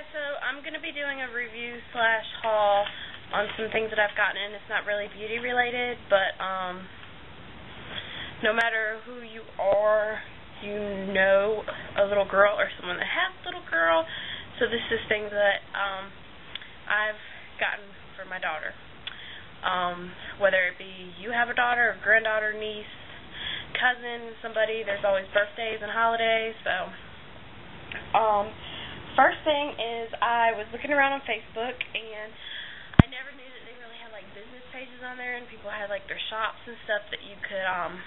guys, so I'm going to be doing a review slash haul on some things that I've gotten in. It's not really beauty related, but um, no matter who you are, you know a little girl or someone that has a little girl. So this is things that um, I've gotten for my daughter. Um, whether it be you have a daughter, or granddaughter, niece, cousin, somebody, there's always birthdays and holidays, so um first thing is I was looking around on Facebook and I never knew that they really had like business pages on there and people had like their shops and stuff that you could um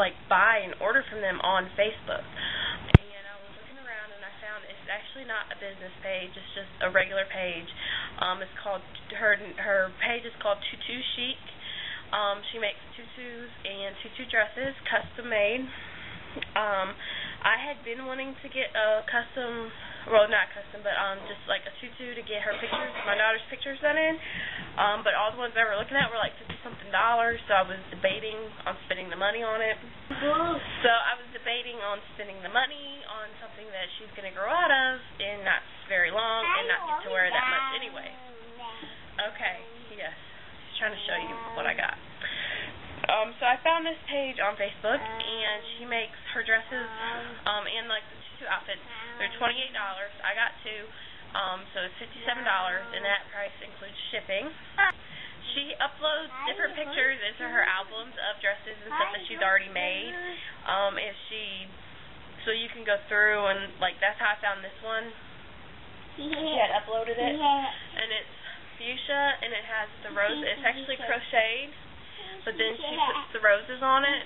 like buy and order from them on Facebook. And I was looking around and I found it's actually not a business page, it's just a regular page. Um it's called her her page is called Tutu Chic. Um she makes tutus and tutu dresses custom made. Um I had been wanting to get a custom well, not custom, but um, just like a tutu to get her pictures, my daughter's pictures done in. Um, but all the ones I were looking at were like fifty something dollars, so I was debating on spending the money on it. So I was debating on spending the money on something that she's gonna grow out of and not very long and not get to wear that much anyway. Okay, yes, she's trying to show you what I got. Um, so I found this page on Facebook, and she makes her dresses um, and like the tutu outfits they're twenty-eight dollars. I got two, um, so it's fifty-seven dollars, and that price includes shipping. She uploads different pictures into her albums of dresses and stuff that she's already made. Um, if she, so you can go through and like that's how I found this one. She had uploaded it, and it's fuchsia, and it has the rose. It's actually crocheted but then she puts the roses on it.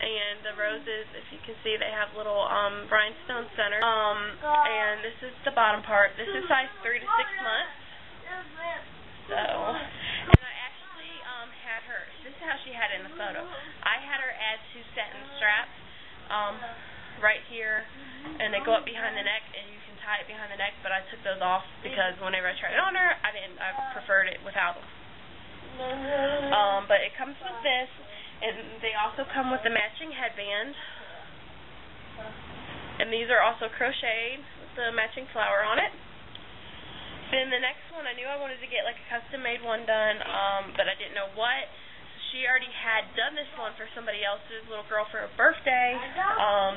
And the roses, if you can see, they have little um rhinestone centers. Um, and this is the bottom part. This is size three to six months. So, and I actually um had her. This is how she had it in the photo. I had her add two satin straps, um, right here, and they go up behind the neck, and you can tie it behind the neck. But I took those off because whenever I tried it on her, I didn't. I preferred it without them. Um, but it comes with this, and they also come with the matching headband. And these are also crocheted with the matching flower on it. Then the next one, I knew I wanted to get like a custom made one done, um, but I didn't know what. She already had done this one for somebody else's little girl for her birthday. Um,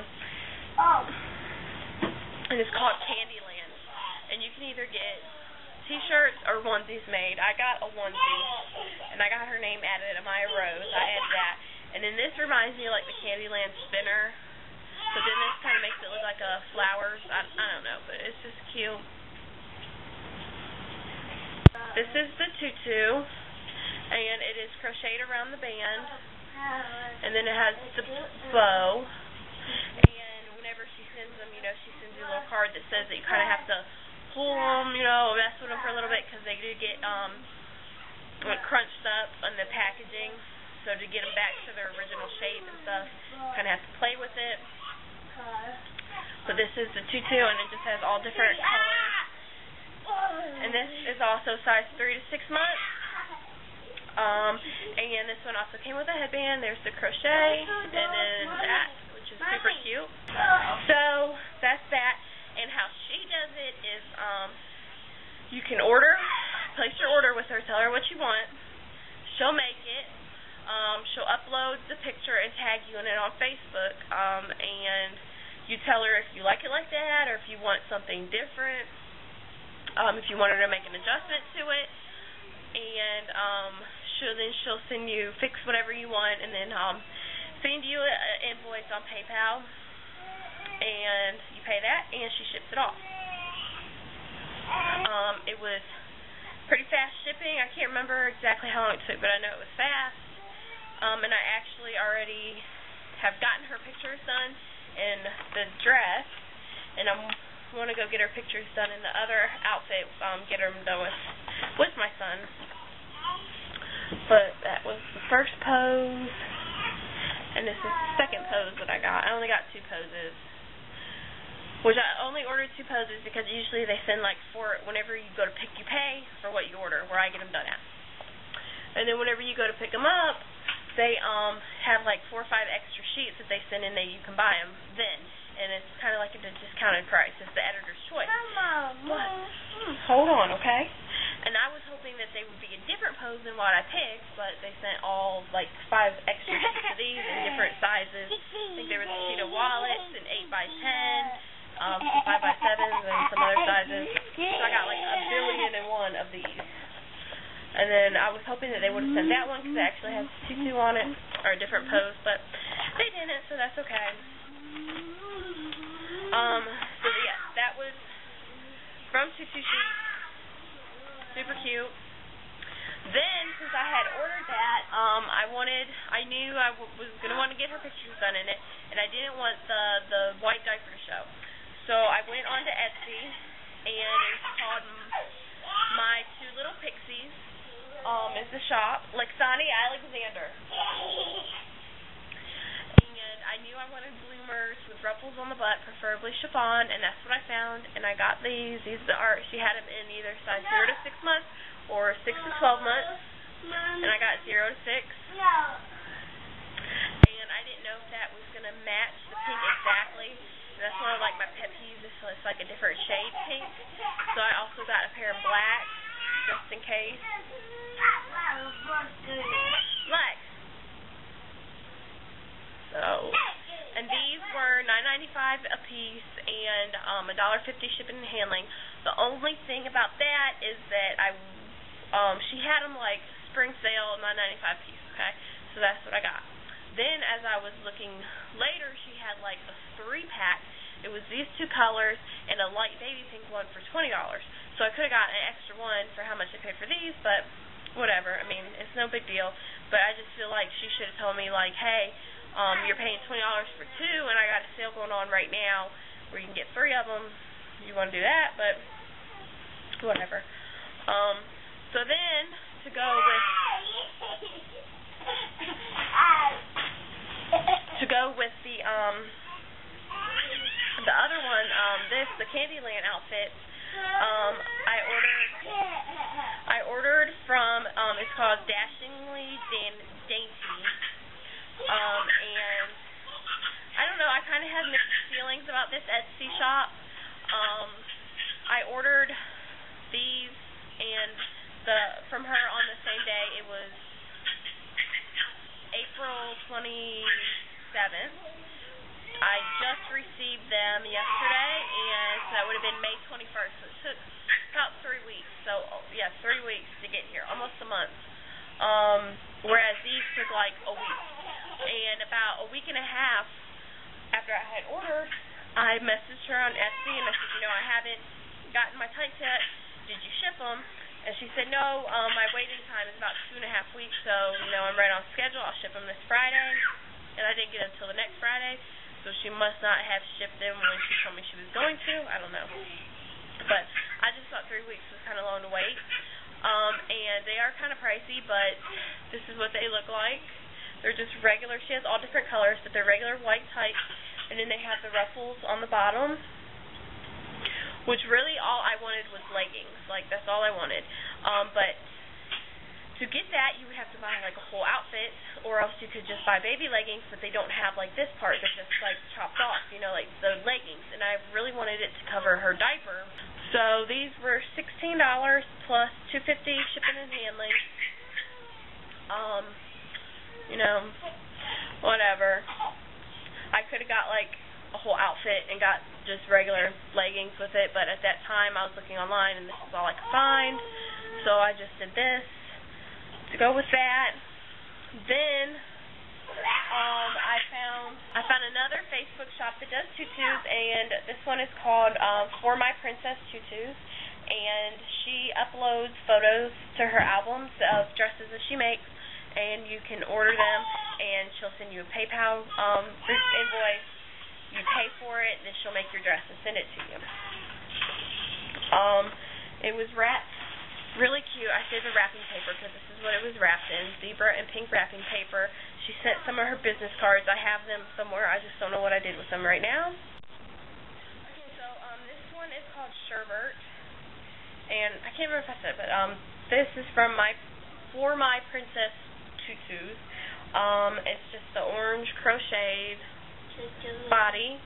and it's called Candyland. And you can either get t-shirts or onesies made. I got a onesie, and I got her name added, Amaya Rose. I added that. And then this reminds me of like the Candyland spinner. So then this kind of makes it look like a flowers. I, I don't know, but it's just cute. This is the tutu, and it is crocheted around the band. And then it has the bow. And whenever she sends them, you know, she sends you a little card that says that you kind of have to pull them, you know, mess with them for a little do get um like crunched up on the packaging. So to get them back to their original shape and stuff, kind of have to play with it. So this is the tutu, and it just has all different colors. And this is also size three to six months. Um, and this one also came with a headband. There's the crochet, and then that, which is super cute. So that's that. And how she does it is um you can order, place your order with her, tell her what you want. She'll make it. Um, she'll upload the picture and tag you in it on Facebook. Um, and you tell her if you like it like that or if you want something different. Um, if you want her to make an adjustment to it. And um she'll then she'll send you fix whatever you want and then um send you an invoice on PayPal and you pay that, and she ships it off. Um, it was pretty fast shipping. I can't remember exactly how long it took, but I know it was fast. Um, and I actually already have gotten her pictures done in the dress, and I want to go get her pictures done in the other outfit. Um, get her done with with my son. But that was the first pose, and this is the second pose that I got. I only got two poses. Which I only ordered two poses because usually they send like four. Whenever you go to pick, you pay for what you order. Where I get them done at. And then whenever you go to pick them up, they um have like four or five extra sheets that they send in that you can buy them then. and it's kind of like at a discounted price. It's the editor's choice. Mama, What? Hold on, okay? And I was hoping that they would be a different pose than what I picked, but they sent all like five extra sheets of these in different sizes. I think there was a sheet of wallets, an eight by ten, um, five by sevens, and some other sizes. So I got like a billion and one of these. And then I was hoping that they would have sent that one because it actually has tutu on it, or a different pose, but they didn't, so that's okay. Um, so yeah, that was from Tutu Chic. Super cute. Then, since I had ordered that, um, I wanted, I knew I w- was going to want to get her pictures done in it, and I didn't want the the white diaper to show. So I went onto Etsy, and it's called My Two Little Pixies. Um, is the shop Lexani Alexander. And I knew I wanted bloomers with ruffles on the butt, preferably chiffon, and that's what I found. And I got these. These are she had them in either size zero to six months or six to twelve months, and I got zero to six. No. And I didn't know if that was gonna match the pink exactly. That's one of like my pet peeves. Is it's like a different shade pink. So I also got a pair of black just in case. Black. So. And these were nine ninety five a piece and um a dollar fifty shipping and handling. The only thing about that is that I um she had them like spring sale nine ninety five piece, okay? So that's what I got. Then as I was looking later, she had like a three pack. It was these two colors and a light baby pink one for twenty dollars. So I could have got an extra one for how much I paid for these, but whatever. I mean, it's no big deal. But I just feel like she should have told me like, hey, um, you're paying twenty dollars for two, and I got a sale going on right now where you can get three of them. You want to do that, but whatever. Um, so then to go with to go with the other one, um, this the Candyland outfit. Um, I ordered I ordered from um, it's called Dashingly Dan- Dainty. Um, and I don't know, I kind of had mixed feelings about this Etsy shop. Um, I ordered these and the from her on the same day. It was April 27th. I just received them yesterday, and so that would have been May 21st. So it took about three weeks. So yeah, three weeks to get here, almost a month. Um, whereas these took like a week. And about a week and a half after I had ordered, I messaged her on Etsy and I said, you know, I haven't gotten my tights yet. Did you ship them? And she said, no, um, my waiting time is about two and a half weeks, so, you know, I'm right on schedule. I'll ship them this Friday. And I didn't get them until the next Friday, so she must not have shipped them when she told me she was going to. I don't know. But I just thought three weeks was kind of long to wait. Um, and they are kind of pricey, but this is what they look like. They're just regular. She has all different colors, but they're regular white tights, and then they have the ruffles on the bottom. Which really all I wanted was leggings. Like that's all I wanted. Um, but to get that, you would have to buy like a whole outfit, or else you could just buy baby leggings, but they don't have like this part. They're just like chopped off, you know, like the leggings. And I really wanted it to cover her diaper. So these were sixteen dollars plus two fifty shipping and handling. Um, you know, whatever. I could have got like a whole outfit and got just regular leggings with it, but at that time I was looking online and this is all I could find. So I just did this to go with that. Then um I found I found another Facebook shop that does tutus and this one is called um For My Princess Tutus and she uploads photos to her albums of dresses that she makes and you can order them and she'll send you a PayPal um invoice. You pay for it, then she'll make your dress and send it to you. Um it was wrapped really cute. I saved the wrapping paper because this is what it was wrapped in, zebra and pink wrapping paper. She sent some of her business cards. I have them somewhere. I just don't know what I did with them right now. Okay, so um, this one is called Sherbert, and I can't remember if I said, it, but um, this is from my for my princess tutus. Um, it's just the orange crocheted body,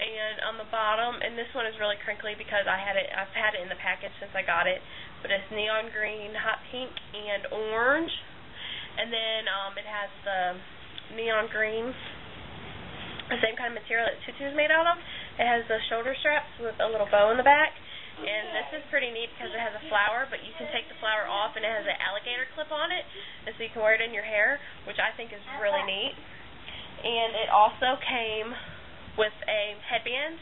and on the bottom, and this one is really crinkly because I had it, I've had it in the package since I got it, but it's neon green, hot pink, and orange, and then um, it has the neon green, the same kind of material that tutu is made out of. It has the shoulder straps with a little bow in the back, and this is pretty neat because it has a flower, but you can take the flower off, and it has an alligator clip on it, and so you can wear it in your hair, which I think is really neat. And it also came with a headband,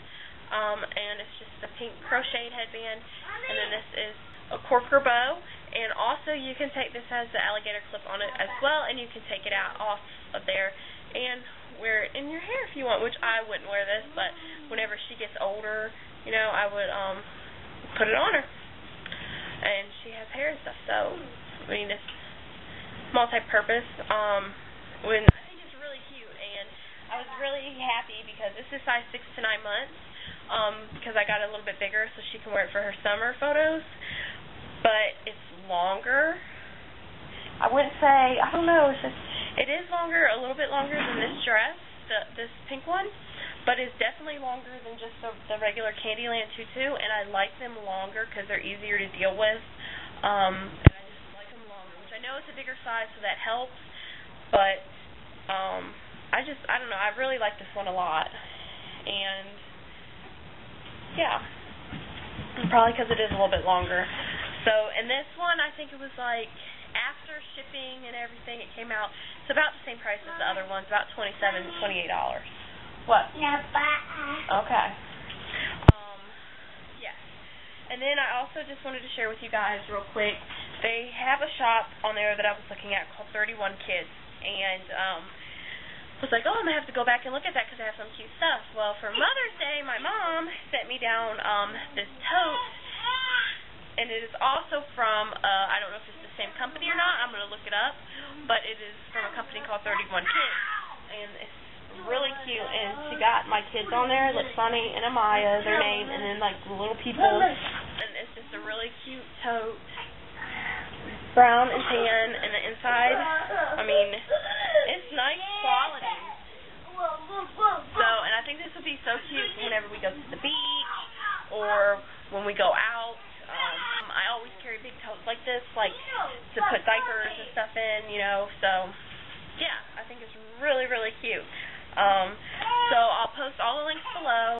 um, and it's just a pink crocheted headband, and then this is a corker bow, and also you can take this has the alligator clip on it as well, and you can take it out off of there and wear it in your hair if you want, which I wouldn't wear this, but whenever she gets older, you know, I would um put it on her. And she has hair and stuff, so I mean it's multi-purpose. Um, when I think it's really cute, and I was really happy because this is size six to nine months. Um, because I got it a little bit bigger so she can wear it for her summer photos. But it's longer. I wouldn't say I don't know, it's just it is longer, a little bit longer than this dress, the, this pink one, but it's definitely longer than just the, the regular Candyland tutu, and I like them longer because they're easier to deal with. Um, and I just like them longer, which I know it's a bigger size, so that helps. But um, I just, I don't know, I really like this one a lot, and yeah, probably because it is a little bit longer. So, and this one, I think it was like after shipping and everything, it came out. It's about the same price as the other ones, about twenty-seven, twenty-eight dollars. What? Okay. Um, yes. And then I also just wanted to share with you guys real quick. They have a shop on there that I was looking at called Thirty One Kids, and um, I was like, oh, I'm gonna have to go back and look at that because they have some cute stuff. Well, for Mother's Day, my mom sent me down um this tote and it is also from uh I don't know if it's the same company or not. I'm gonna look it up, but it is from a company called 31 Kids, and it's really cute. And she got my kids on there, like Sunny and Amaya, their name, and then like the little people, and it's just a really cute tote, brown and tan, and the inside, I mean, it's nice quality. So, and I think this would be so cute whenever we go to the beach or when we go out like this, like to put diapers and stuff in, you know. So, yeah, I think it's really, really cute. Um, so I'll post all the links below.